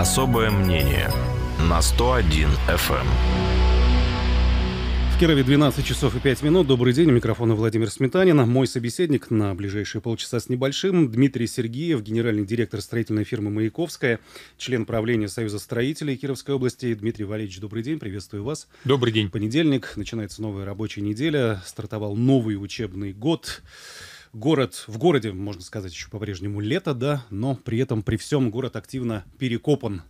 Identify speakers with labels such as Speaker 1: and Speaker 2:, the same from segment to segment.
Speaker 1: Особое мнение на 101 FM.
Speaker 2: В Кирове 12 часов и 5 минут. Добрый день. У микрофона Владимир Сметанин. Мой собеседник на ближайшие полчаса с небольшим Дмитрий Сергеев, генеральный директор строительной фирмы «Маяковская», член правления Союза строителей Кировской области. Дмитрий Валерьевич, добрый день. Приветствую вас.
Speaker 3: Добрый день.
Speaker 2: Понедельник. Начинается новая рабочая неделя. Стартовал новый учебный год. Город, в городе, можно сказать, еще по-прежнему лето, да, но при этом, при всем, город активно перекопан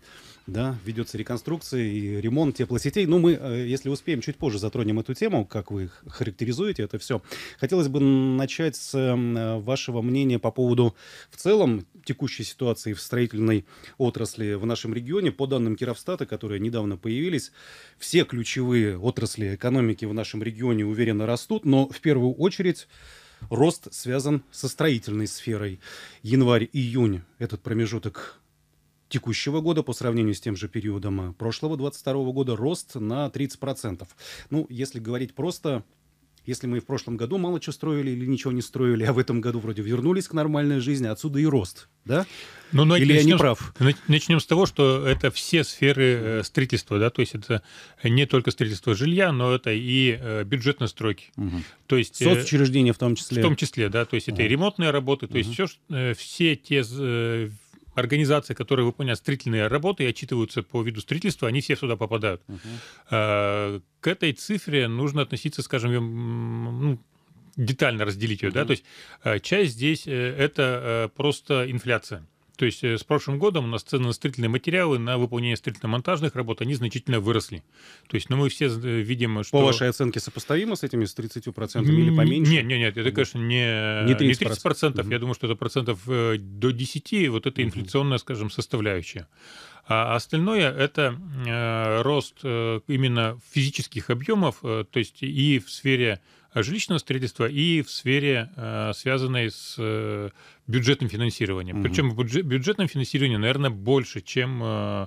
Speaker 2: да, ведется реконструкция и ремонт теплосетей. Ну, мы, э, если успеем, чуть позже затронем эту тему, как вы характеризуете это все. Хотелось бы начать с э, вашего мнения по поводу в целом текущей ситуации в строительной отрасли в нашем регионе. По данным Кировстата, которые недавно появились, все ключевые отрасли экономики в нашем регионе уверенно растут, но в первую очередь рост связан со строительной сферой. Январь-июнь этот промежуток текущего года по сравнению с тем же периодом прошлого 22 года рост на 30%. Ну, если говорить просто, если мы в прошлом году мало чего строили или ничего не строили, а в этом году вроде вернулись к нормальной жизни, отсюда и рост, да?
Speaker 3: Ну, но
Speaker 2: или
Speaker 3: начнем,
Speaker 2: я не прав?
Speaker 3: Начнем с того, что это все сферы э, строительства, да, то есть это не только строительство жилья, но это и э, бюджетные стройки.
Speaker 2: Угу.
Speaker 3: То есть,
Speaker 2: э, Соцучреждения в том числе.
Speaker 3: В том числе, да, то есть это и ремонтные работы, то есть все, все те организации, которые выполняют строительные работы и отчитываются по виду строительства, они все сюда попадают. Uh-huh. К этой цифре нужно относиться, скажем, ну, детально разделить ее, uh-huh. да, то есть часть здесь это просто инфляция. То есть э, с прошлым годом у нас цены на строительные материалы, на выполнение строительно-монтажных работ, они значительно выросли. То есть, ну, мы все э, видим, что...
Speaker 2: По вашей оценке сопоставимо с этими с 30% или поменьше?
Speaker 3: Нет, нет, нет, это, конечно, не, не 30%. Не 30%. Угу. Я думаю, что это процентов э, до 10, вот это инфляционная, скажем, составляющая. А остальное это э, рост э, именно физических объемов, э, то есть и в сфере жилищного строительства и в сфере, э, связанной с э, бюджетным финансированием. Угу. Причем бюджетное финансирование, наверное, больше, чем э,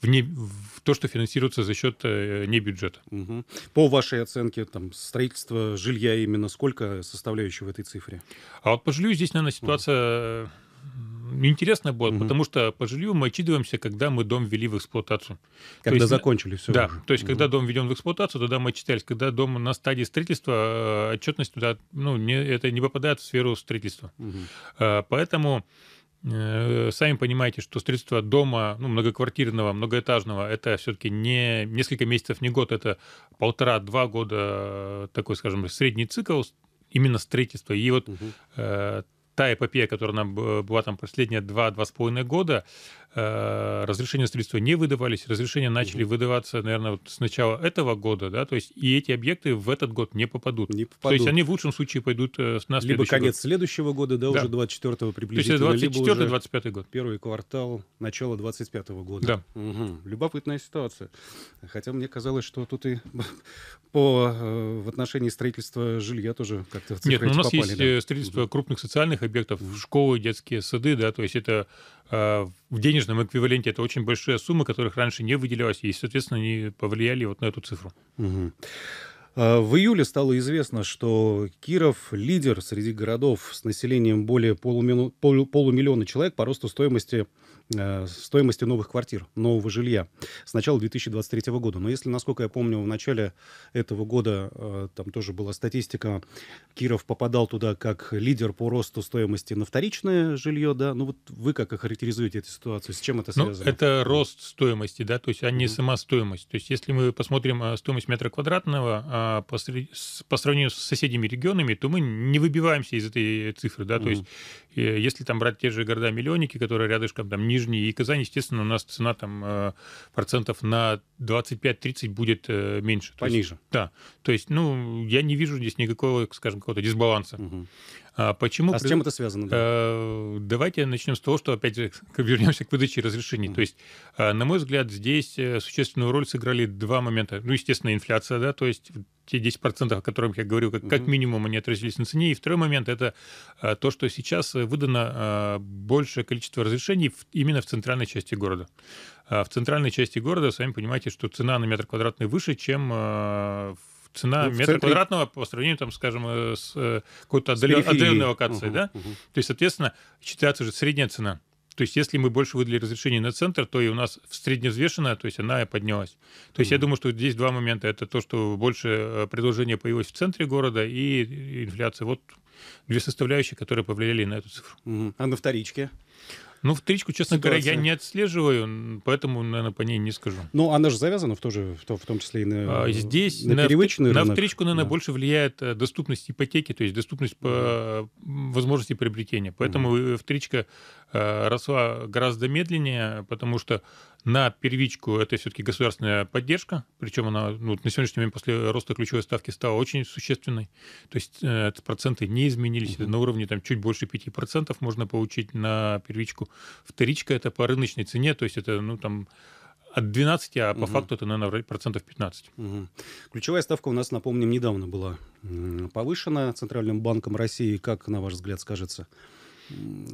Speaker 3: в, не, в то, что финансируется за счет не бюджета.
Speaker 2: Угу. По вашей оценке, там, строительство жилья именно сколько составляющего в этой цифре?
Speaker 3: А вот по жилью здесь, наверное, ситуация... Угу интересно было, угу. потому что по жилью мы отчитываемся, когда мы дом ввели в эксплуатацию.
Speaker 2: Когда есть, закончили все.
Speaker 3: Да,
Speaker 2: уже.
Speaker 3: то есть угу. когда дом введен в эксплуатацию, тогда мы отчитались. Когда дом на стадии строительства, э, отчетность туда, ну, не, это не попадает в сферу строительства. Угу. Поэтому э, Сами понимаете, что строительство дома, ну, многоквартирного, многоэтажного, это все-таки не несколько месяцев, не год, это полтора-два года э, такой, скажем, средний цикл именно строительства. И вот угу. э, та эпопея, которая нам была там последние два-два с половиной года, Э, разрешения строительства не выдавались, разрешения начали угу. выдаваться, наверное, вот с начала этого года, да, то есть и эти объекты в этот год не попадут.
Speaker 2: Не попадут.
Speaker 3: То есть они в лучшем случае пойдут э, на следующий
Speaker 2: Либо конец
Speaker 3: год.
Speaker 2: следующего года, да, да. уже 24-го приблизительно.
Speaker 3: То есть 24-25 год.
Speaker 2: Первый квартал, начало 25-го года.
Speaker 3: Да.
Speaker 2: Угу. Любопытная ситуация. Хотя мне казалось, что тут и по, э, в отношении строительства жилья тоже как-то в
Speaker 3: Нет, ну, у нас
Speaker 2: попали,
Speaker 3: есть
Speaker 2: да?
Speaker 3: строительство угу. крупных социальных объектов, школы, детские сады, да, то есть это в денежном эквиваленте это очень большие суммы, которых раньше не выделялось, и, соответственно, они повлияли вот на эту цифру.
Speaker 2: Угу. В июле стало известно, что Киров лидер среди городов с населением более полумиллиона человек по росту стоимости Э, стоимости новых квартир, нового жилья с начала 2023 года. Но если, насколько я помню, в начале этого года э, там тоже была статистика, Киров попадал туда как лидер по росту стоимости на вторичное жилье, да, ну вот вы как охарактеризуете эту ситуацию, с чем это ну, связано?
Speaker 3: Ну, это рост стоимости, да, то есть, а не mm-hmm. сама стоимость. То есть, если мы посмотрим э, стоимость метра квадратного а по, по сравнению с соседними регионами, то мы не выбиваемся из этой цифры, да, то есть, если там брать те же города-миллионники, которые рядышком там Нижний и Казань, естественно, у нас цена там э, процентов на 25-30 будет э, меньше.
Speaker 2: Пониже.
Speaker 3: есть, да. То есть, ну, я не вижу здесь никакого, скажем, какого-то дисбаланса.
Speaker 2: Угу. А, почему? А с чем это связано? Да?
Speaker 3: Э, давайте начнем с того, что опять же вернемся к выдаче разрешений. Mm-hmm. То есть, на мой взгляд, здесь существенную роль сыграли два момента. Ну, естественно, инфляция, да, то есть те 10%, о которых я говорил, как, как минимум они отразились на цене. И второй момент – это то, что сейчас выдано большее количество разрешений именно в центральной части города. В центральной части города, сами понимаете, что цена на метр квадратный выше, чем цена ну, метра центре... квадратного по сравнению, там, скажем, э, с э, какой-то отдаленной локацией, uh-huh, да? Uh-huh. То есть, соответственно, считается уже средняя цена. То есть, если мы больше выдали разрешение на центр, то и у нас средневзвешенная, то есть она поднялась. То есть, mm-hmm. я думаю, что здесь два момента. Это то, что больше э, предложения появилось в центре города и инфляция. Вот две составляющие, которые повлияли на эту цифру.
Speaker 2: Mm-hmm. А на вторичке?
Speaker 3: Ну, вторичку, честно Ситуация. говоря, я не отслеживаю, поэтому, наверное, по ней не скажу.
Speaker 2: Ну, она же завязана в, тоже, в, том, в том числе и на,
Speaker 3: а, Здесь
Speaker 2: на,
Speaker 3: на
Speaker 2: первичный
Speaker 3: На
Speaker 2: рынок.
Speaker 3: вторичку, наверное, да. больше влияет э, доступность ипотеки, то есть доступность по возможности приобретения. Поэтому угу. вторичка э, росла гораздо медленнее, потому что на первичку это все-таки государственная поддержка, причем она ну, на сегодняшний момент после роста ключевой ставки стала очень существенной. То есть э, проценты не изменились, uh-huh. на уровне там, чуть больше 5% можно получить на первичку. Вторичка это по рыночной цене, то есть это ну, там, от 12, а по угу. факту это, наверное, процентов 15.
Speaker 2: Угу. Ключевая ставка у нас, напомним, недавно была повышена Центральным банком России. Как, на ваш взгляд, скажется?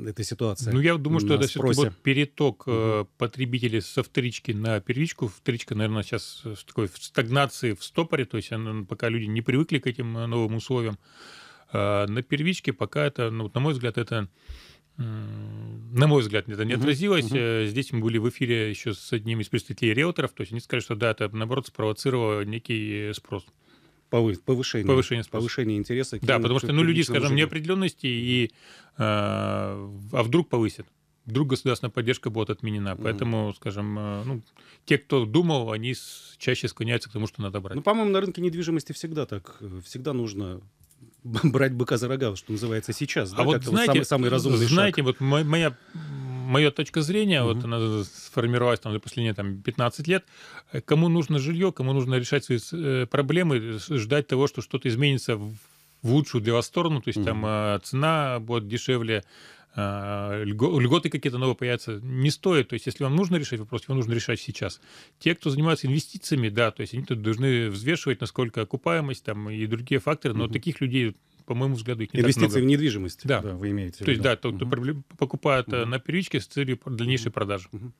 Speaker 2: Эта ситуация?
Speaker 3: Ну, я думаю, что это все-таки вот переток угу. потребителей со вторички на первичку. Вторичка, наверное, сейчас в такой в стагнации, в стопоре, то есть она, пока люди не привыкли к этим э, новым условиям. А на первичке пока это, ну, на мой взгляд, это на мой взгляд, это не отразилось. Uh-huh. Здесь мы были в эфире еще с одним из представителей риэлторов, то есть они сказали, что да, это, наоборот, спровоцировало некий спрос.
Speaker 2: Повышение.
Speaker 3: Повышение, спроса.
Speaker 2: повышение интереса.
Speaker 3: Да, потому что ну, люди, скажем, неопределенности, и, э, а вдруг повысят? Вдруг государственная поддержка будет отменена. Поэтому, скажем, э, ну, те, кто думал, они чаще склоняются к тому, что надо брать.
Speaker 2: Ну, по-моему, на рынке недвижимости всегда так. Всегда нужно брать быка за рога, что называется сейчас.
Speaker 3: А да, вот знаете, самый, самый разумный знаете, шаг. вот моя моя точка зрения, угу. вот она сформировалась там за последние там, 15 лет, кому нужно жилье, кому нужно решать свои э, проблемы, ждать того, что что-то изменится в лучшую для вас сторону, то есть угу. там а, цена будет дешевле, а, льготы какие-то новые появятся, не стоит. То есть, если вам нужно решать вопрос, его нужно решать сейчас. Те, кто занимается инвестициями, да, то есть они тут должны взвешивать, насколько окупаемость там, и другие факторы, но угу. таких людей по моему взгляду, их не
Speaker 2: Инвестиции в недвижимость,
Speaker 3: да. да,
Speaker 2: вы имеете
Speaker 3: То есть, да, тот, кто угу. покупает угу. на первичке с целью дальнейшей продажи.
Speaker 2: Угу.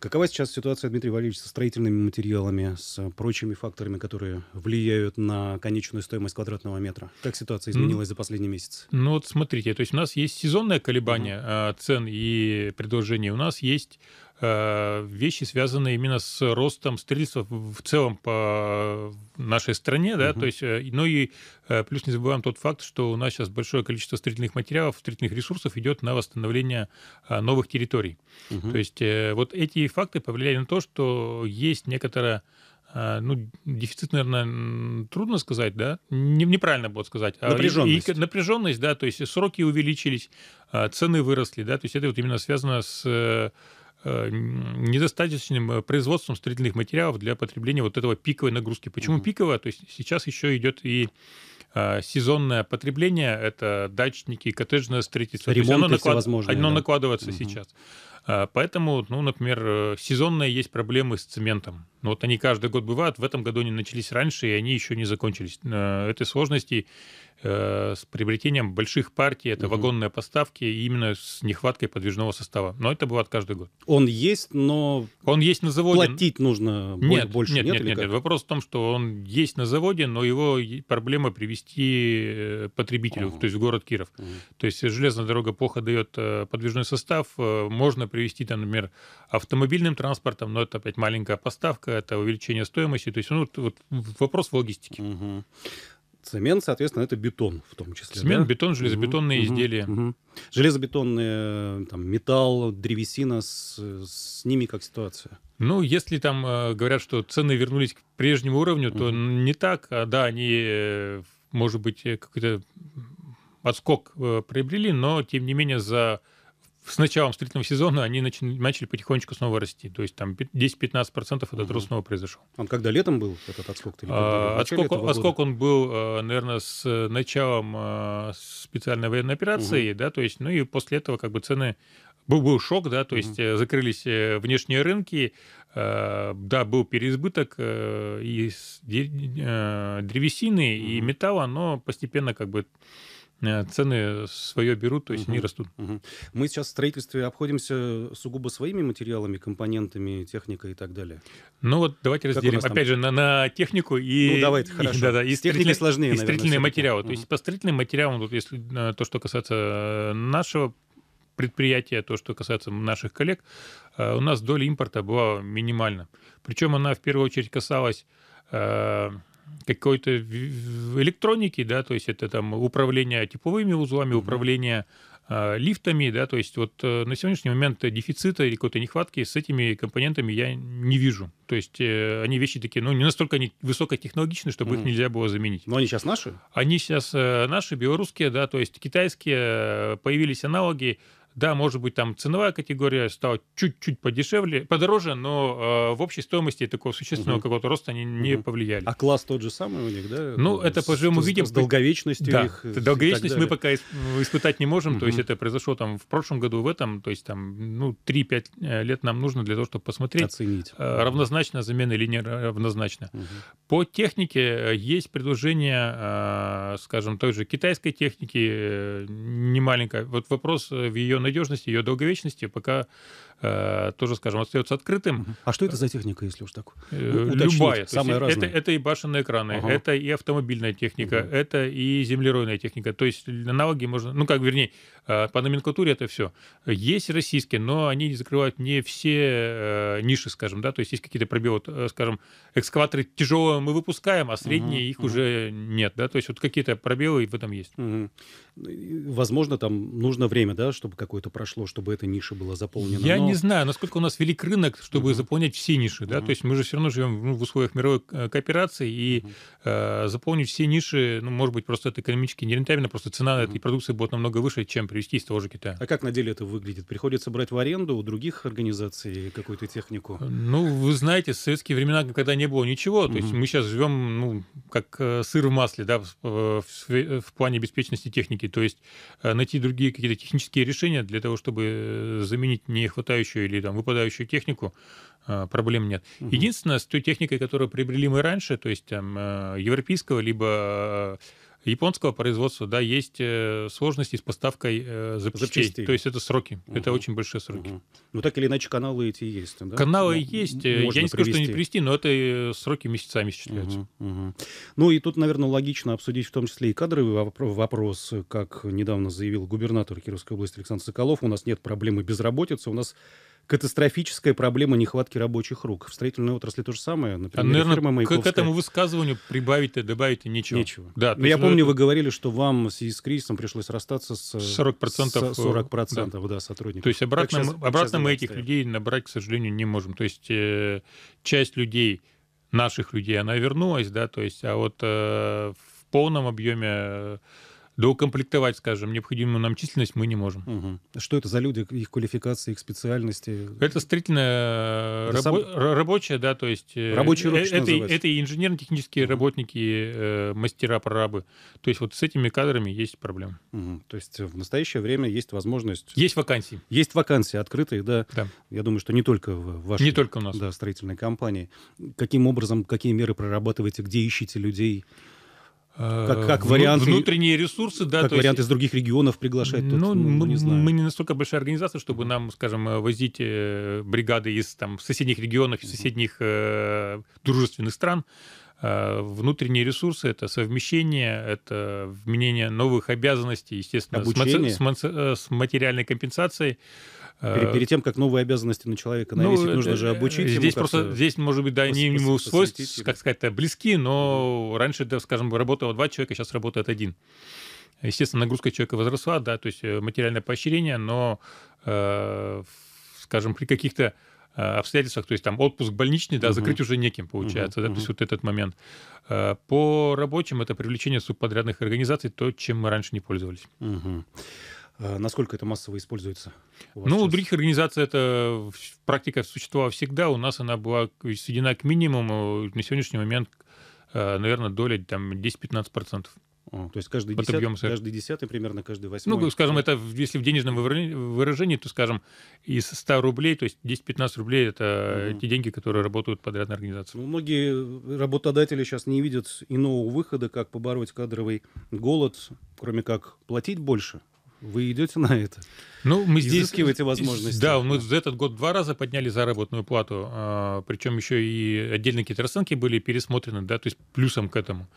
Speaker 2: Какова сейчас ситуация, Дмитрий Валерьевич, со строительными материалами, с прочими факторами, которые влияют на конечную стоимость квадратного метра? Как ситуация изменилась mm. за последний месяц?
Speaker 3: Ну вот смотрите, то есть у нас есть сезонное колебание uh-huh. цен и предложений, у нас есть вещи, связанные именно с ростом строительства в целом по нашей стране, да, угу. то есть, э, ну и э, плюс не забываем тот факт, что у нас сейчас большое количество строительных материалов, строительных ресурсов идет на восстановление новых территорий. Угу. То есть вот эти факты повлияли на то, что есть некоторая ну, дефицит, наверное, трудно сказать, да? Не, неправильно будет сказать.
Speaker 2: Напряженность.
Speaker 3: И, и, напряженность, да, то есть сроки увеличились, цены выросли, да, то есть это вот именно связано с Э, недостаточным э, производством строительных материалов для потребления вот этого пиковой нагрузки. Почему угу. пиковая? То есть сейчас еще идет и а, сезонное потребление, это дачники, коттеджное строительство.
Speaker 2: Ремонт,
Speaker 3: оно, наклад...
Speaker 2: оно
Speaker 3: накладывается угу. сейчас. А, поэтому, ну, например, э, сезонные есть проблемы с цементом. Ну, вот они каждый год бывают, в этом году они начались раньше, и они еще не закончились. Этой сложности Э, с приобретением больших партий, это угу. вагонные поставки, именно с нехваткой подвижного состава. Но это бывает каждый год.
Speaker 2: Он есть, но
Speaker 3: он есть на заводе.
Speaker 2: Платить нужно
Speaker 3: нет,
Speaker 2: больше.
Speaker 3: Нет,
Speaker 2: нет,
Speaker 3: нет, нет, нет. Вопрос в том, что он есть на заводе, но его проблема привести э, потребителю, угу. то есть в город Киров. Угу. То есть железная дорога плохо дает э, подвижной состав, можно привести там, например, автомобильным транспортом, но это опять маленькая поставка, это увеличение стоимости. То есть ну, вот вопрос в логистике.
Speaker 2: Угу. Цемент, соответственно, это бетон в том числе.
Speaker 3: Цемент,
Speaker 2: да?
Speaker 3: бетон, железобетонные угу, изделия.
Speaker 2: Угу. Железобетонные, там, металл, древесина, с, с ними как ситуация?
Speaker 3: Ну, если там э, говорят, что цены вернулись к прежнему уровню, угу. то не так. А, да, они, э, может быть, э, какой-то отскок э, приобрели, но, тем не менее, за с началом строительного сезона они начали, начали потихонечку снова расти. То есть там 10-15% этот угу. рост снова произошел.
Speaker 2: Он когда летом был, этот отскок? Или
Speaker 3: а, отскок, отскок он был, э, наверное, с началом э, специальной военной операции, угу. да, то есть, ну и после этого как бы цены был, был шок, да, то есть угу. закрылись внешние рынки, да, был переизбыток и древесины, угу. и металла, но постепенно как бы Э, цены свое берут, то есть угу. они растут.
Speaker 2: Угу. Мы сейчас в строительстве обходимся сугубо своими материалами, компонентами, техникой и так далее.
Speaker 3: Ну вот давайте разделим, опять же, на, на технику и...
Speaker 2: Ну давайте, хорошо.
Speaker 3: И, да, да, и
Speaker 2: строительные, сложнее,
Speaker 3: и строительные
Speaker 2: наверное,
Speaker 3: материалы. Угу. То есть по строительным материалам, вот если э, то, что касается нашего предприятия, то, что касается наших коллег, у нас доля импорта была минимальна. Причем она в первую очередь касалась какой-то электроники, да, то есть это там управление тепловыми узлами, управление а, лифтами, да, то есть вот э, на сегодняшний момент дефицита или какой-то нехватки с этими компонентами я не вижу. То есть э, они вещи такие, ну, не настолько они высокотехнологичны, чтобы mm. их нельзя было заменить.
Speaker 2: Но они сейчас наши?
Speaker 3: Они сейчас э, наши, белорусские, да, то есть китайские, появились аналоги, да, может быть, там ценовая категория стала чуть-чуть подешевле, подороже, но э, в общей стоимости такого существенного угу. какого-то роста они не угу. повлияли.
Speaker 2: А класс тот же самый у них, да?
Speaker 3: Ну, это поживем увидим.
Speaker 2: С долговечностью
Speaker 3: да,
Speaker 2: их.
Speaker 3: Долговечность мы пока испытать не можем, угу. то есть это произошло там в прошлом году, в этом, то есть там, ну, 3-5 э, лет нам нужно для того, чтобы посмотреть.
Speaker 2: Оценить.
Speaker 3: Э, равнозначно замена или не равнозначно. Угу. По технике э, есть предложение, э, скажем, той же китайской техники, э, не маленькая. Вот вопрос в ее надежности, ее долговечности пока тоже, скажем, остается открытым.
Speaker 2: А что это за техника, если уж так?
Speaker 3: Э, любая. Самая разная. Это, это и башенные экраны, ага. это и автомобильная техника, угу. это и землеройная техника. То есть аналоги можно, ну как, вернее, э, по номенклатуре это все. Есть российские, но они закрывают не все э, ниши, скажем, да, то есть есть какие-то пробелы, э, скажем, экскаваторы тяжелые мы выпускаем, а средние угу, их угу. уже нет, да, то есть вот какие-то пробелы в этом есть. Угу.
Speaker 2: Возможно, там нужно время, да, чтобы какое-то прошло, чтобы эта ниша была заполнена.
Speaker 3: Я но... не знаю, насколько у нас велик рынок, чтобы uh-huh. заполнять все ниши, да, uh-huh. то есть мы же все равно живем ну, в условиях мировой э, кооперации, и uh-huh. э, заполнить все ниши, ну, может быть, просто это экономически нерентабельно, просто цена uh-huh. этой продукции будет намного выше, чем привезти из того же Китая.
Speaker 2: А как на деле это выглядит? Приходится брать в аренду у других организаций какую-то технику?
Speaker 3: Ну, вы знаете, в советские времена, когда не было ничего, то есть мы сейчас живем, ну, как э, сыр в масле, да, в, в, в плане беспечности техники, то есть найти другие какие-то технические решения для того, чтобы заменить не хватающую или там выпадающую технику, а, проблем нет. Угу. Единственное, с той техникой, которую приобрели мы раньше, то есть там э, европейского либо э, японского производства, да, есть э, сложности с поставкой запчастей. запчастей. То есть это сроки. Угу. Это очень большие сроки. Угу.
Speaker 2: Ну, так или иначе, каналы эти есть, да?
Speaker 3: Каналы ну, есть. Я не привести. скажу, что не привести, но это сроки месяцами исчисляются.
Speaker 2: Угу, угу. Ну, и тут, наверное, логично обсудить в том числе и кадровый вопрос. Как недавно заявил губернатор Кировской области Александр Соколов, у нас нет проблемы безработицы, у нас катастрофическая проблема нехватки рабочих рук. В строительной отрасли то же самое.
Speaker 3: Например, а, наверное, к, к этому высказыванию прибавить и добавить нечего.
Speaker 2: Нечего. Да, Но я помню, вы говорили, что вам в связи с кризисом пришлось расстаться с
Speaker 3: 40%,
Speaker 2: с 40% да. Да, сотрудников.
Speaker 3: То есть обратно, сейчас, обратно мы этих стоит? людей набрать, к сожалению, не можем. То есть э, часть людей, наших людей, она вернулась, да, то есть, а вот э, в полном объеме э, доукомплектовать, скажем, необходимую нам численность мы не можем.
Speaker 2: Угу. Что это за люди, их квалификации, их специальности?
Speaker 3: Это строительная это рабо- сам... рабочая, да, то есть...
Speaker 2: Э, Рабочие руки,
Speaker 3: это, это и инженерно-технические угу. работники, э, мастера, прорабы. То есть вот с этими кадрами есть проблемы.
Speaker 2: Угу. То есть в настоящее время есть возможность...
Speaker 3: Есть вакансии.
Speaker 2: Есть вакансии открытые, да.
Speaker 3: да.
Speaker 2: Я думаю, что не только в вашей
Speaker 3: не только у нас.
Speaker 2: Да, строительной компании. Каким образом, какие меры прорабатываете, где ищете людей?
Speaker 3: Как, как вариант внутренние ресурсы, да,
Speaker 2: как вариант есть, из других регионов приглашать.
Speaker 3: Ну, тут, ну, не знаю. мы не настолько большая организация, чтобы нам, скажем, возить э, бригады из там соседних регионов, из соседних э, дружественных стран. Э, внутренние ресурсы это совмещение, это вменение новых обязанностей, естественно, с, с, э, с материальной компенсацией.
Speaker 2: Перед, перед тем, как новые обязанности на человека ну, навесить, ну, нужно же обучить
Speaker 3: Здесь просто, здесь, может быть, да, они ему свойств, как сказать, близки, но раньше, да, скажем, работало два человека, сейчас работает один. Естественно, нагрузка человека возросла, да, то есть э, материальное поощрение, но, э, скажем, при каких-то э, обстоятельствах, то есть там отпуск больничный, да, uh-huh. закрыть уже неким получается, uh-huh. да, то есть вот этот момент. Э, по рабочим это привлечение субподрядных организаций, то, чем мы раньше не пользовались.
Speaker 2: Uh-huh. А насколько это массово используется?
Speaker 3: У ну, у других организаций это практика существовала всегда. У нас она была сведена к минимуму. На сегодняшний момент, э, наверное, доля там 10-15%.
Speaker 2: О, то есть каждый, десят, каждый десятый, примерно каждый восьмой.
Speaker 3: Ну, скажем, это если в денежном выражении, то, скажем, из 100 рублей, то есть 10-15 рублей – это угу. те деньги, которые работают подрядной организации.
Speaker 2: Ну, многие работодатели сейчас не видят иного выхода, как побороть кадровый голод, кроме как платить больше вы идете на это?
Speaker 3: Ну, мы здесь...
Speaker 2: Изыскиваете возможности.
Speaker 3: Да, мы за этот год два раза подняли заработную плату, а, причем еще и отдельные какие-то расценки были пересмотрены, да, то есть плюсом к этому.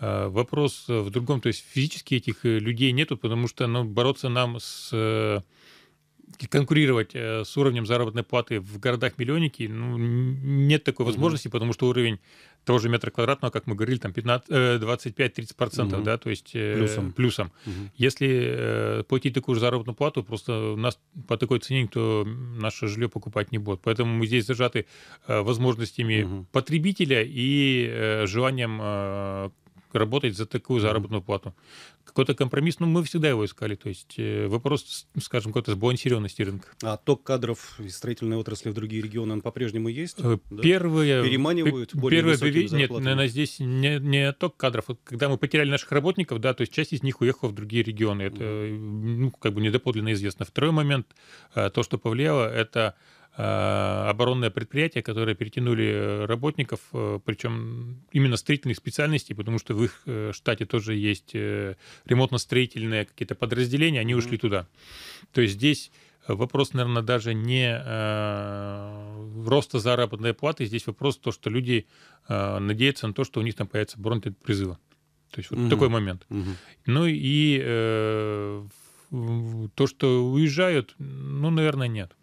Speaker 3: А, вопрос в другом, то есть физически этих э, людей нету, потому что ну, бороться нам с конкурировать э, с уровнем заработной платы в городах-миллионники, ну, нет такой возможности, угу. потому что уровень того же метра квадратного, как мы говорили, там 25-30%, угу. да, то есть э, плюсом. плюсом. Угу. Если э, платить такую же заработную плату, просто у нас по такой цене никто наше жилье покупать не будет. Поэтому мы здесь зажаты э, возможностями угу. потребителя и желанием работать за такую заработную плату. Какой-то компромисс, ну, мы всегда его искали. То есть э, вопрос, скажем, какой-то сбалансированности рынка.
Speaker 2: А ток кадров из строительной отрасли в другие регионы, он по-прежнему есть?
Speaker 3: Э, первые...
Speaker 2: Да? Переманивают более
Speaker 3: первые, высокими Нет, наверное, здесь не, не отток кадров. Когда мы потеряли наших работников, да, то есть часть из них уехала в другие регионы. Это, ну, как бы недоподлинно известно. Второй момент, э, то, что повлияло, это Э, оборонное предприятие, которые перетянули э, работников, э, причем именно строительных специальностей, потому что в их штате тоже есть ремонтно-строительные какие-то подразделения, они mm-hmm. ушли туда. То есть здесь вопрос, наверное, даже не э, роста заработной платы, здесь вопрос то, что люди э, надеются на то, что у них там появится бронь призыва. То есть вот угу. такой момент. Угу. Ну и э, то, что уезжают, ну, наверное, нет.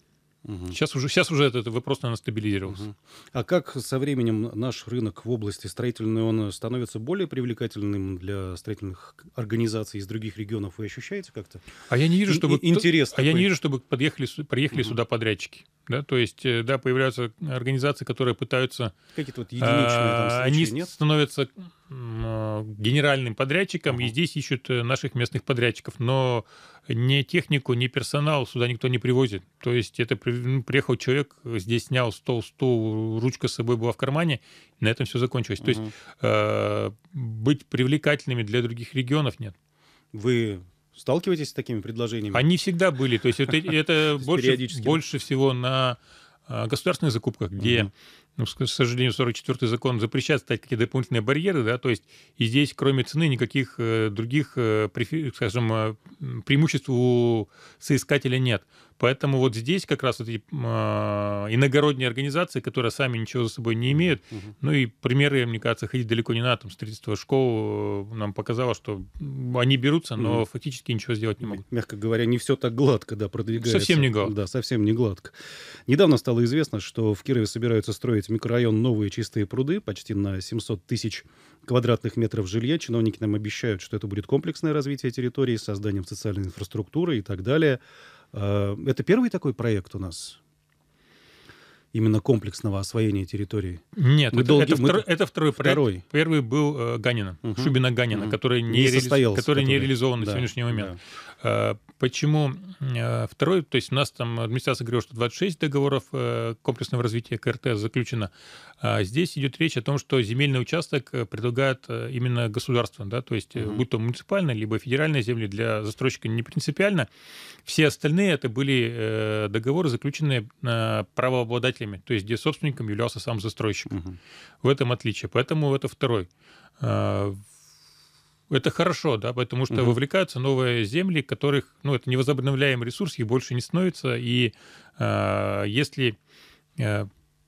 Speaker 3: Угу. Сейчас, уже, сейчас уже этот вопрос, наверное, стабилизировался. Угу.
Speaker 2: А как со временем наш рынок в области строительной, он становится более привлекательным для строительных организаций из других регионов? Вы ощущаете как-то?
Speaker 3: А я не вижу, чтобы... Интерес А такой. я не вижу, чтобы подъехали, приехали угу. сюда подрядчики. Да, то есть, э, да, появляются организации, которые пытаются...
Speaker 2: Какие-то вот единичные там
Speaker 3: случаи, Они нет? становятся генеральным подрядчиком, uh-huh. и здесь ищут э, наших местных подрядчиков. Но ни технику, ни персонал сюда никто не привозит. То есть это ну, приехал человек, здесь снял стол, стул, ручка с собой была в кармане, и на этом все закончилось. Uh-huh. То есть э, быть привлекательными для других регионов нет.
Speaker 2: Вы сталкиваетесь с такими предложениями?
Speaker 3: Они всегда были. То есть это, это больше, больше всего на э, государственных закупках, где ну, к сожалению, 44-й закон запрещает ставить какие-то дополнительные барьеры, да, то есть и здесь, кроме цены, никаких э, других, э, скажем, э, преимуществ у соискателя нет. Поэтому вот здесь как раз вот эти э, иногородние организации, которые сами ничего за собой не имеют, угу. ну и примеры, мне кажется, ходить далеко не надо. Там строительство школ э, нам показало, что они берутся, но угу. фактически ничего сделать не могут.
Speaker 2: Мягко говоря, не все так гладко, да, продвигается.
Speaker 3: Совсем не гладко.
Speaker 2: Да, совсем не гладко. Недавно стало известно, что в Кирове собираются строить микрорайон «Новые чистые пруды» почти на 700 тысяч квадратных метров жилья. Чиновники нам обещают, что это будет комплексное развитие территории с созданием социальной инфраструктуры и так далее. Э, это первый такой проект у нас? Именно комплексного освоения территории?
Speaker 3: Нет, мы это, долги, это, мы... втор, это второй проект. Второй. Первый был э, Ганина, угу. Шубина Ганина, угу. который не, не, реали... который не реализован да, на сегодняшний момент. Да. Э, почему э, второй? То есть у нас там администрация говорила, что 26 договоров э, комплексного развития КРТ заключено. А здесь идет речь о том, что земельный участок предлагает именно государство, да, то есть угу. будь то муниципальная, либо федеральная земли для застройщика не принципиально. Все остальные это были договоры, заключенные правообладателями, то есть где собственником являлся сам застройщик. Угу. В этом отличие. Поэтому это второй. Это хорошо, да, потому что угу. вовлекаются новые земли, которых, ну, это невозобновляемый ресурс, их больше не становится. И э, если э,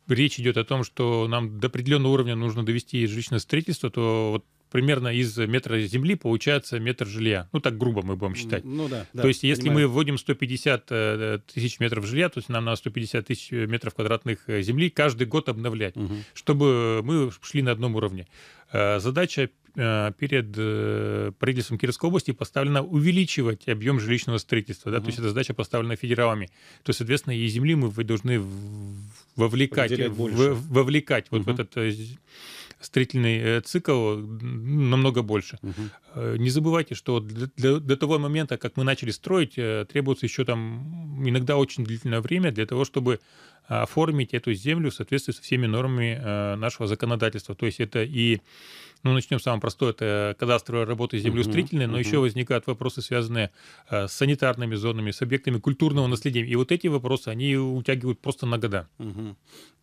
Speaker 3: речь идет о том, что нам до определенного уровня нужно довести жилищное строительство, то вот примерно из метра земли получается метр жилья. Ну, так грубо мы будем считать.
Speaker 2: Ну да.
Speaker 3: да то есть, если понимаю. мы вводим 150 э, тысяч метров жилья, то есть нам надо 150 тысяч метров квадратных э, земли каждый год обновлять, угу. чтобы мы шли на одном уровне. Э, задача Э, перед э, правительством Кировской области поставлена увеличивать объем жилищного строительства. Да? Uh-huh. То есть эта задача поставлена федералами. То, есть, соответственно, и земли мы должны вовлекать, в, вовлекать uh-huh. вот в этот э, строительный цикл намного больше. Uh-huh. Не забывайте, что для, для, для того момента, как мы начали строить, требуется еще там иногда очень длительное время для того, чтобы оформить эту землю в соответствии со всеми нормами нашего законодательства. То есть это и ну, начнем с самого простого, это кадастровая работа землеустроительная, но еще возникают вопросы, связанные э, с санитарными зонами, с объектами культурного наследия. И вот эти вопросы, они утягивают просто на года.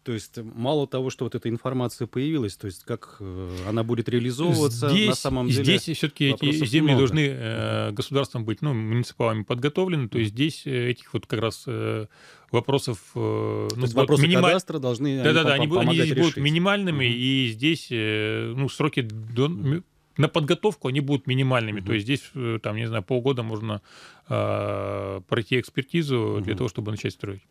Speaker 2: То есть мало того, что вот эта информация появилась, то есть как э, она будет реализовываться
Speaker 3: здесь,
Speaker 2: на самом деле.
Speaker 3: Здесь все-таки эти земли много. должны э, государством быть, ну, муниципалами подготовлены, то есть здесь э, этих вот как раз э, вопросов...
Speaker 2: Э, ну, вопросы минималь... кадастра должны
Speaker 3: Да-да-да, они, они решить. будут минимальными, угу. и здесь э, ну, сроки до на подготовку они будут минимальными. Угу. То есть здесь, э, там, не знаю, полгода можно э, пройти экспертизу угу. для того, чтобы начать строить.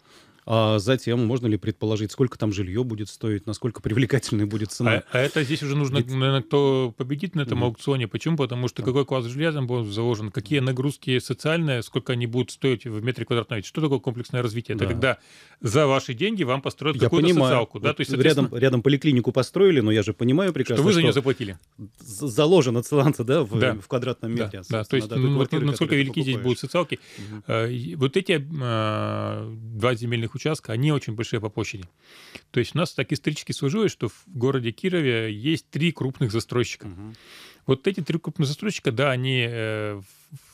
Speaker 2: А затем можно ли предположить, сколько там жилье будет стоить, насколько привлекательной будет цена?
Speaker 3: А, а это здесь уже нужно, Ведь... наверное, кто победит на этом mm-hmm. аукционе. Почему? Потому что какой класс жилья там будет заложен, какие нагрузки социальные, сколько они будут стоить в метре квадратном. Что такое комплексное развитие? Это да. когда за ваши деньги вам построят какую-то социалку. Да?
Speaker 2: То есть, соответственно... рядом, рядом поликлинику построили, но я же понимаю прекрасно,
Speaker 3: что вы за нее заплатили.
Speaker 2: Заложена цена да, в, да. в квадратном метре.
Speaker 3: Да, да. то есть ну, квартиры, насколько велики здесь будут социалки. Угу. Вот эти э, два земельных участка, они очень большие по площади. То есть у нас так исторически сложилось, что в городе Кирове есть три крупных застройщика. Угу. Вот эти три крупных застройщика, да, они э,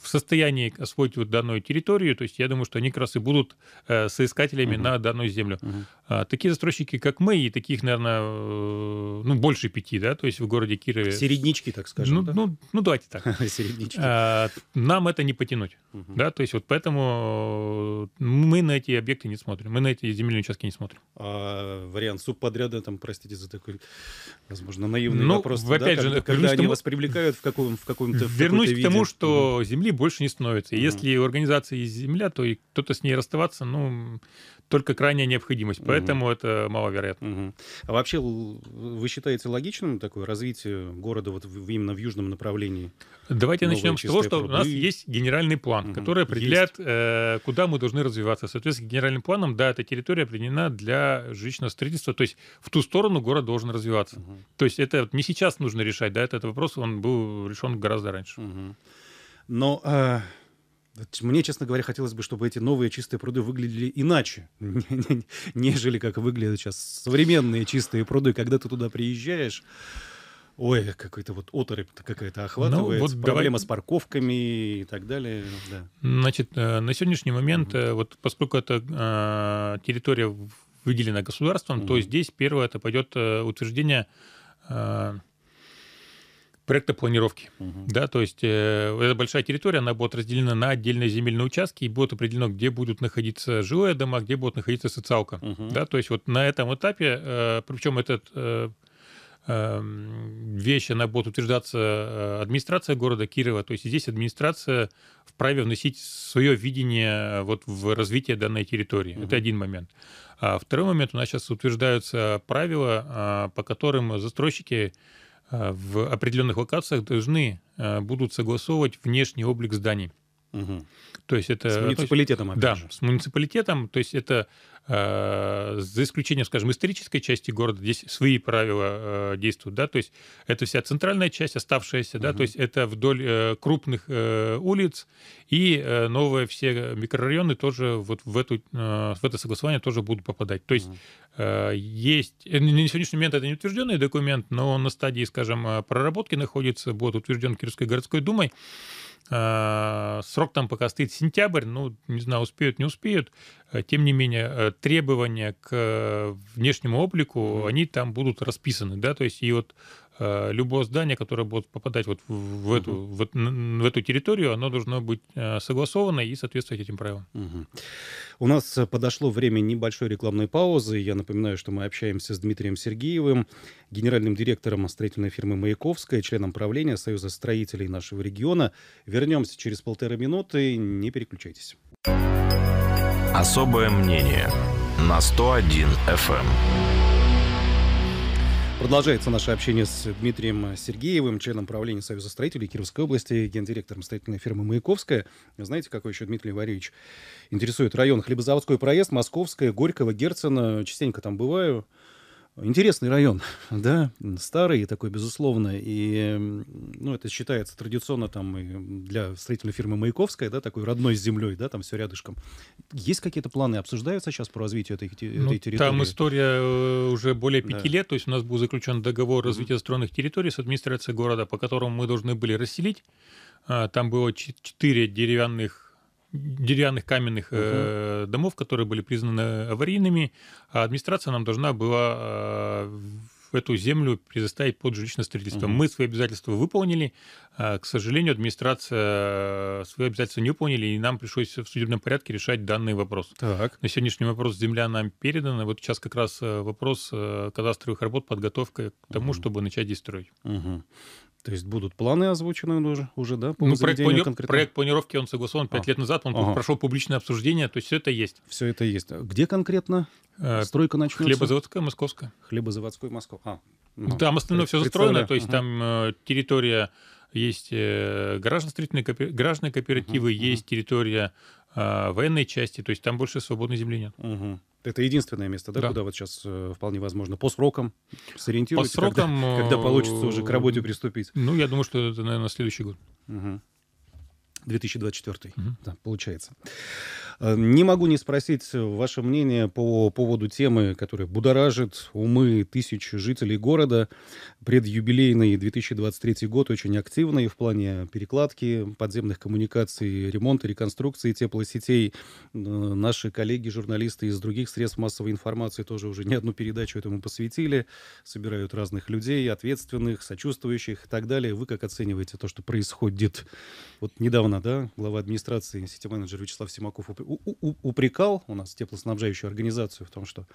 Speaker 3: в состоянии освоить вот данную территорию, то есть я думаю, что они как раз и будут э, соискателями угу. на данную землю. Угу. А, такие застройщики, как мы, и таких, наверное, э, ну, больше пяти, да, то есть в городе Кирове.
Speaker 2: Середнички, так скажем,
Speaker 3: ну,
Speaker 2: да?
Speaker 3: ну, ну, давайте так.
Speaker 2: Середнички.
Speaker 3: А, нам это не потянуть, угу. да, то есть вот поэтому мы на эти объекты не смотрим, мы на эти земельные участки не смотрим.
Speaker 2: А вариант субподряда, там, простите за такой, возможно, наивный
Speaker 3: ну,
Speaker 2: вопрос,
Speaker 3: опять
Speaker 2: да,
Speaker 3: же,
Speaker 2: когда, когда они тому... вас привлекают в, каком, в каком-то
Speaker 3: Вернусь к тому, что угу. Земли больше не становится. И угу. если у организации есть земля, то и кто-то с ней расставаться, ну, только крайняя необходимость. Поэтому угу. это маловероятно.
Speaker 2: Угу. А вообще вы считаете логичным такое развитие города вот именно в южном направлении?
Speaker 3: Давайте начнем с того, что пруды. у нас есть генеральный план, угу. который определяет, э, куда мы должны развиваться. Соответственно, генеральным планом, да, эта территория определена для жилищного строительства, то есть в ту сторону город должен развиваться. Угу. То есть это не сейчас нужно решать, да, этот вопрос, он был решен гораздо раньше.
Speaker 2: Угу. Но э, мне, честно говоря, хотелось бы, чтобы эти новые чистые пруды выглядели иначе, нежели как выглядят сейчас современные чистые пруды, когда ты туда приезжаешь. Ой, какой-то вот оторопь какая-то охватывает, ну, вот проблема давай... с парковками и так далее. Да.
Speaker 3: Значит, э, на сегодняшний момент, угу. вот поскольку эта э, территория выделена государством, угу. то здесь первое это пойдет утверждение проекта планировки. Угу. Да, то есть э, эта большая территория, она будет разделена на отдельные земельные участки, и будет определено, где будут находиться жилые дома, где будет находиться социалка. Угу. Да, то есть вот на этом этапе, э, причем этот э, э, вещь, она будет утверждаться э, администрация города Кирова, то есть здесь администрация вправе вносить свое видение вот в развитие данной территории. Угу. Это один момент. А второй момент, у нас сейчас утверждаются правила, а, по которым застройщики Э, в определенных локациях должны э, будут согласовывать внешний облик зданий.
Speaker 2: Угу. То есть это... С муниципалитетом, опять
Speaker 3: Да,
Speaker 2: же.
Speaker 3: с муниципалитетом. То есть это э, за исключением, скажем, исторической части города, здесь свои правила э, действуют, да, то есть это вся центральная часть, оставшаяся, угу. да, то есть это вдоль э, крупных э, улиц и э, новые все микрорайоны тоже вот в, эту, э, в это согласование тоже будут попадать. То есть угу. э, есть, э, на сегодняшний момент это не утвержденный документ, но он на стадии, скажем, э, проработки находится, будет утвержден Кировской городской думой, срок там пока стоит сентябрь, ну, не знаю, успеют, не успеют. Э, тем не менее, э, требования к внешнему облику, они там будут расписаны, да, то есть и вот Э, любое здание, которое будет попадать вот в, эту, угу. в, в эту территорию, оно должно быть э, согласовано и соответствовать этим правилам.
Speaker 2: Угу. У нас подошло время небольшой рекламной паузы. Я напоминаю, что мы общаемся с Дмитрием Сергеевым, генеральным директором строительной фирмы «Маяковская», членом правления Союза строителей нашего региона. Вернемся через полторы минуты. Не переключайтесь.
Speaker 1: Особое мнение на 101 FM.
Speaker 2: Продолжается наше общение с Дмитрием Сергеевым, членом правления Союза строителей Кировской области, гендиректором строительной фирмы «Маяковская». Знаете, какой еще Дмитрий Валерьевич интересует район? Хлебозаводской проезд, Московская, Горького, Герцена. Частенько там бываю. Интересный район, да, старый такой, безусловно, и, ну, это считается традиционно там и для строительной фирмы Маяковская, да, такой родной с землей, да, там все рядышком. Есть какие-то планы, обсуждаются сейчас по развитию этой, ну, этой территории?
Speaker 3: Там история э, уже более пяти да. лет, то есть у нас был заключен договор развития застроенных территорий с администрацией города, по которому мы должны были расселить. А, там было четыре деревянных деревянных каменных э, домов, которые были признаны аварийными, а администрация нам должна была э, эту землю предоставить под жилищное строительство. Uh-huh. Мы свои обязательства выполнили, а, к сожалению, администрация э, свои обязательства не выполнили, и нам пришлось в судебном порядке решать данный вопрос.
Speaker 2: Так.
Speaker 3: На сегодняшний вопрос земля нам передана. Вот сейчас как раз вопрос кадастровых работ, подготовка к тому, uh-huh. чтобы начать здесь строить.
Speaker 2: Uh-huh. То есть будут планы озвучены уже, уже да?
Speaker 3: По ну, проект, плани... проект планировки, он согласован 5 а. лет назад, он ага. прошел публичное обсуждение, то есть все это есть.
Speaker 2: Все это есть. Где конкретно э, стройка начнется?
Speaker 3: Хлебозаводская, Московская.
Speaker 2: Хлебозаводской, Москва. А,
Speaker 3: ну, там остальное все застроено, то есть ага. там э, территория, есть э, гражданные кооперативы, uh есть территория э, военной части, то есть там больше свободной земли нет.
Speaker 2: uh Это единственное место, да, да. куда вот сейчас э, вполне возможно по срокам сориентируйтесь, по срокам, когда, когда получится уже к работе приступить.
Speaker 3: Ну, я думаю, что это, наверное, следующий год.
Speaker 2: Угу. 2024, угу. да, получается. Э, не могу не спросить ваше мнение по поводу темы, которая будоражит умы тысяч жителей города. Предюбилейный 2023 год очень активный в плане перекладки подземных коммуникаций, ремонта, реконструкции теплосетей. Э, наши коллеги, журналисты из других средств массовой информации тоже уже не одну передачу этому посвятили. Собирают разных людей, ответственных, сочувствующих и так далее. Вы как оцениваете то, что происходит? Вот недавно, да, глава администрации, сити-менеджер Вячеслав Симаков упрекал у нас теплоснабжающую организацию в том, что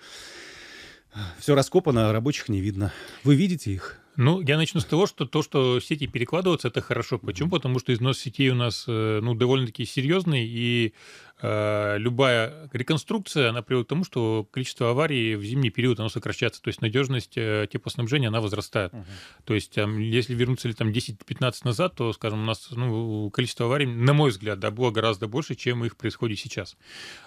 Speaker 2: все раскопано, а рабочих не видно. Вы видите их?
Speaker 3: Ну, я начну с того, что то, что сети перекладываются, это хорошо. Почему? Потому что износ сетей у нас э, ну, довольно-таки серьезный, и Э, любая реконструкция, она приводит к тому, что количество аварий в зимний период оно сокращается, то есть надежность э, теплоснабжения она возрастает. Uh-huh. То есть там, если вернуться ли там 10-15 назад, то, скажем, у нас ну, количество аварий, на мой взгляд, да, было гораздо больше, чем их происходит сейчас.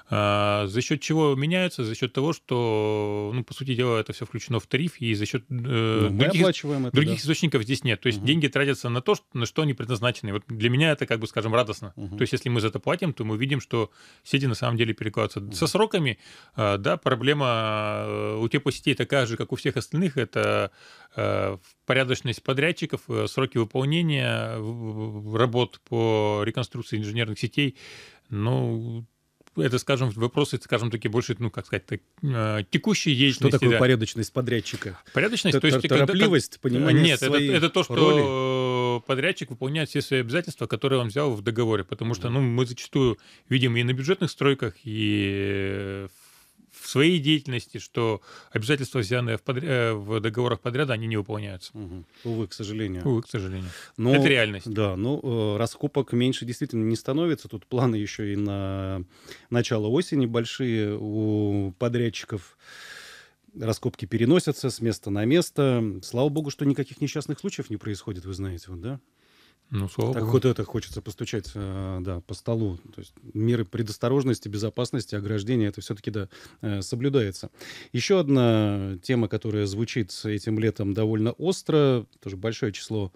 Speaker 3: А, за счет чего меняются? За счет того, что, ну, по сути дела, это все включено в тариф, и за счет э, ну, других, это, других да. источников здесь нет. То есть uh-huh. деньги тратятся на то, на что они предназначены. Вот для меня это, как бы, скажем, радостно. Uh-huh. То есть если мы за это платим, то мы видим, что сети на самом деле перекладываются. Со сроками, а, да, проблема э, у теплосетей такая же, как у всех остальных, это э, порядочность подрядчиков, э, сроки выполнения работ по реконструкции инженерных сетей. Ну, это, скажем, вопросы, скажем, такие больше, ну, как сказать, так, текущие деятельности.
Speaker 2: Что такое да. порядочность подрядчика?
Speaker 3: Порядочность,
Speaker 2: то есть... Торопливость,
Speaker 3: когда, понимание Нет, это, это то, что роли. Подрядчик выполняет все свои обязательства, которые он взял в договоре, потому что, ну, мы зачастую видим и на бюджетных стройках, и в своей деятельности, что обязательства, взятые в, подряд, э, в договорах подряда, они не выполняются.
Speaker 2: Угу. Увы, к сожалению.
Speaker 3: Увы, к сожалению. Но, Это реальность.
Speaker 2: Да, ну, э, раскопок меньше действительно не становится. Тут планы еще и на начало осени большие у подрядчиков раскопки переносятся с места на место. Слава богу, что никаких несчастных случаев не происходит, вы знаете, вот, да?
Speaker 3: Ну, слава
Speaker 2: так
Speaker 3: богу.
Speaker 2: вот это хочется постучать, э, да, по столу. То есть меры предосторожности, безопасности, ограждения, это все-таки, да, э, соблюдается. Еще одна тема, которая звучит этим летом довольно остро, тоже большое число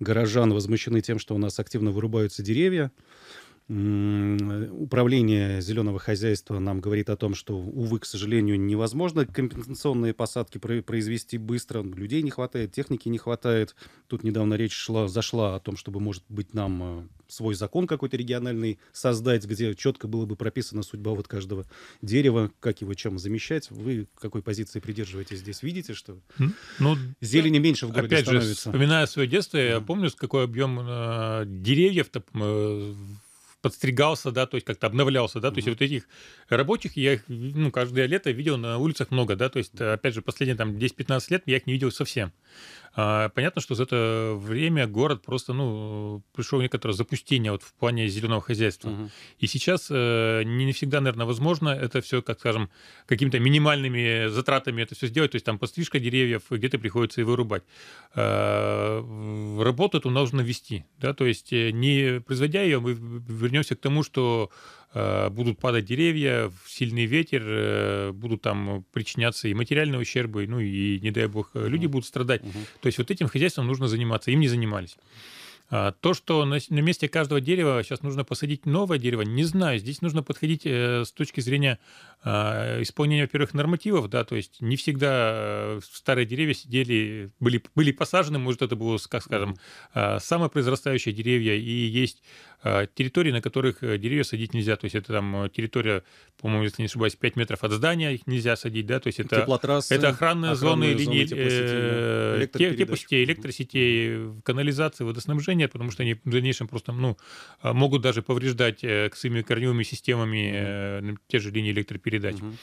Speaker 2: горожан возмущены тем, что у нас активно вырубаются деревья. Управление зеленого хозяйства нам говорит о том, что, увы, к сожалению, невозможно компенсационные посадки произвести быстро. Людей не хватает, техники не хватает. Тут недавно речь шла, зашла о том, чтобы, может быть, нам э, свой закон какой-то региональный создать, где четко было бы прописана судьба вот каждого дерева, как его чем замещать. Вы какой позиции придерживаетесь здесь? Видите, что ну, зелени меньше в городе
Speaker 3: опять
Speaker 2: становится?
Speaker 3: Же, вспоминая свое детство, я помню, с какой объем э, деревьев э, подстригался, да, то есть как-то обновлялся, да, то есть вот этих рабочих я их, ну, каждое лето видел на улицах много, да, то есть, опять же, последние там 10-15 лет я их не видел совсем. А, понятно, что за это время город просто, ну, пришел в некоторое запустение вот в плане зеленого хозяйства. Угу. И сейчас э, не всегда, наверное, возможно это все, как скажем, какими-то минимальными затратами это все сделать, то есть там подстрижка деревьев, где-то приходится и вырубать. А, работу эту нужно вести, да, то есть э, не производя ее, мы вернемся к тому, что Э, будут падать деревья, сильный ветер, э, будут там причиняться и материальные ущербы, ну и, не дай бог, люди будут страдать. Угу. То есть вот этим хозяйством нужно заниматься, им не занимались. А, то, что на, месте каждого дерева сейчас нужно посадить новое дерево, не знаю. Здесь нужно подходить э, с точки зрения э, исполнения, во-первых, нормативов, да, то есть не всегда э, старые деревья сидели, были, были посажены, может, это было, как скажем, э, самопроизрастающие деревья, и есть э, территории, на которых э, деревья садить нельзя, то есть это там территория, по-моему, если не ошибаюсь, 5 метров от здания их нельзя садить, да, то есть это, это охранные, охранные зоны, линии э, теплосетей, электросетей, канализации, водоснабжения, потому что они в дальнейшем просто ну, а, могут даже повреждать э, своими корневыми системами mm-hmm. те же линии электропередач. Mm-hmm.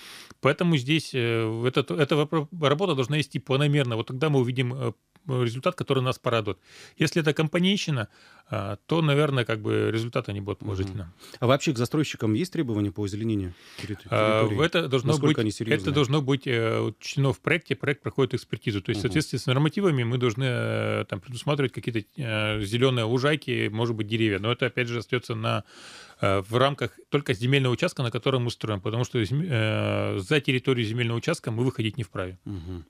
Speaker 3: Поэтому здесь э, эта, эта работа должна идти планомерно. Вот тогда мы увидим результат, который нас порадует. Если это компанейщина, а, то, наверное, как бы результаты не будут положительным.
Speaker 2: А вообще к застройщикам есть требования по озеленению
Speaker 3: территории? Это должно Насколько быть, это должно быть э, учтено в проекте. Проект проходит экспертизу. То есть, в соответствии с нормативами мы должны э, там, предусматривать какие-то э, зеленые лужайки, может быть, деревья. Но это, опять же, остается на в рамках только земельного участка, на котором мы строим, потому что э, за территорию земельного участка мы выходить не вправе.
Speaker 2: Угу.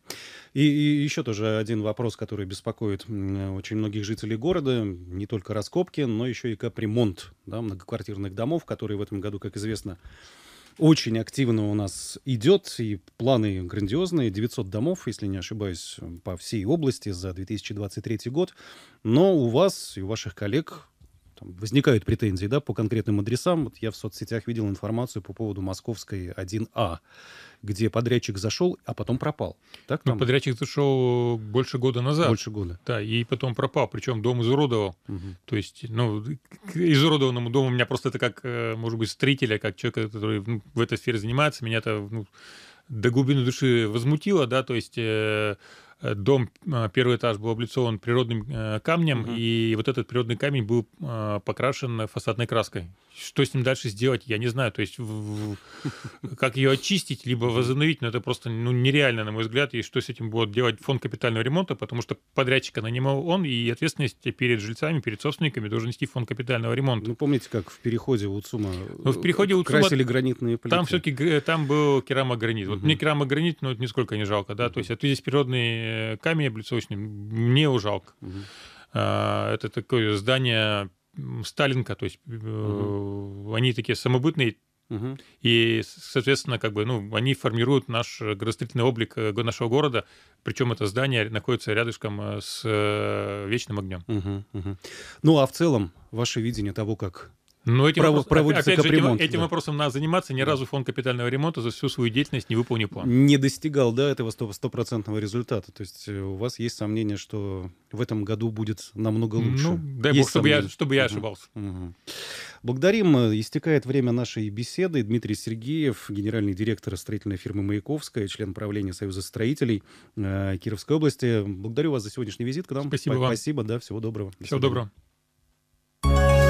Speaker 2: И, и еще тоже один вопрос, который беспокоит очень многих жителей города, не только раскопки, но еще и капремонт да, многоквартирных домов, который в этом году, как известно, очень активно у нас идет, и планы грандиозные, 900 домов, если не ошибаюсь, по всей области за 2023 год. Но у вас и у ваших коллег там, возникают претензии да, по конкретным адресам. Вот я в соцсетях видел информацию по поводу Московской 1А, где подрядчик зашел, а потом пропал.
Speaker 3: Так, ну, там? Ну, подрядчик зашел больше года назад.
Speaker 2: Больше года.
Speaker 3: Да, и потом пропал, причем дом изуродовал. Угу. То есть, ну, к изуродованному дому у меня просто это как, э, может быть, строителя, как человека, который ну, в этой сфере занимается, меня это ну, до глубины души возмутило, да, то есть... Э, Э, дом, э, первый этаж был облицован природным э, камнем, угу. и вот этот природный камень был покрашен фасадной краской. Что с ним дальше сделать, я не знаю. То есть, как ее очистить, либо возобновить, но это просто ну, нереально, на мой взгляд. И что с этим будет делать фонд капитального ремонта, потому что подрядчика нанимал он, и ответственность перед жильцами, перед собственниками должен нести фонд капитального ремонта.
Speaker 2: Ну, помните, как в переходе у ЦУМа
Speaker 3: ну, в переходе у ЦУМа
Speaker 2: красили гранитные плиты?
Speaker 3: Там все-таки там был керамогранит. Вот мне керамогранит, ну, это нисколько не жалко, да, то есть, а тут здесь природный камень облицовочный, мне его жалко. Угу. Это такое здание Сталинка, то есть угу. они такие самобытные, Угу. И, соответственно, как бы, ну, они формируют наш градостроительный облик э, нашего города, причем это здание находится рядышком э, с вечным огнем.
Speaker 2: Угу, угу. Ну, а в целом, ваше видение того, как
Speaker 3: но этим, Право, вопрос, опять же, этим, этим да. вопросом надо заниматься. Ни разу фонд капитального ремонта за всю свою деятельность не выполнил план.
Speaker 2: Не достигал, да, этого стопроцентного результата. То есть э, у вас есть сомнение, что в этом году будет намного лучше? Ну,
Speaker 3: дай есть бог, чтобы я, чтобы я ошибался. Угу.
Speaker 2: Благодарим. Истекает время нашей беседы. Дмитрий Сергеев, генеральный директор строительной фирмы «Маяковская», член правления Союза строителей э, Кировской области. Благодарю вас за сегодняшний визит к нам.
Speaker 3: Спасибо вам.
Speaker 2: Спасибо, да, всего доброго.
Speaker 3: Всего доброго.